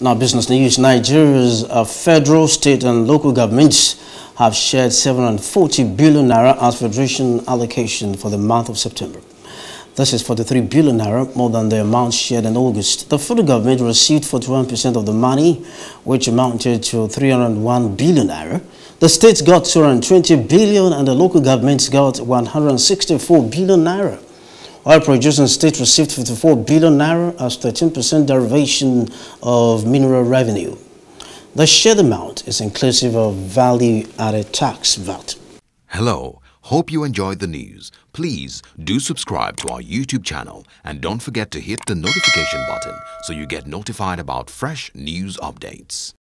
Now, business news. Nigeria's uh, federal, state and local governments have shared 740 billion naira as federation allocation for the month of September. This is 43 billion naira, more than the amount shared in August. The federal government received 41% of the money, which amounted to 301 billion naira. The states got 220 billion and the local governments got 164 billion naira. Oil producing state received 54 billion naira as 13% derivation of mineral revenue. The shared amount is inclusive of value added tax VAT. Hello, hope you enjoyed the news. Please do subscribe to our YouTube channel and don't forget to hit the notification button so you get notified about fresh news updates.